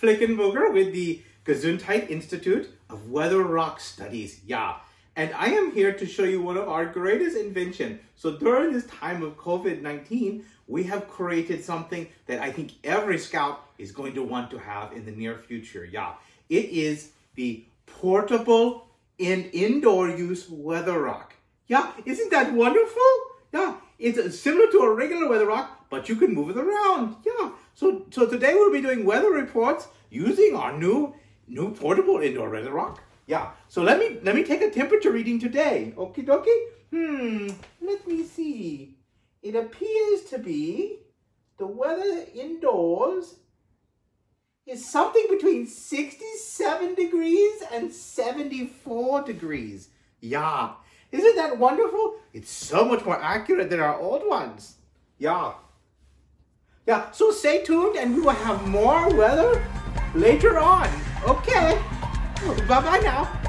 Flickenbooger with the Gesundheit Institute of Weather Rock Studies. Yeah. And I am here to show you one of our greatest invention. So during this time of COVID-19, we have created something that I think every scout is going to want to have in the near future. Yeah. It is the portable and indoor use weather rock. Yeah, isn't that wonderful? Yeah, it's similar to a regular weather rock, but you can move it around. Yeah, so so today we'll be doing weather reports using our new new portable indoor weather rock. Yeah, so let me let me take a temperature reading today. Okie dokie. Hmm, let me see. It appears to be the weather indoors is something between 67 degrees and 74 degrees. Yeah. Isn't that wonderful? It's so much more accurate than our old ones. Yeah. Yeah, so stay tuned and we will have more weather later on. Okay. Bye-bye now.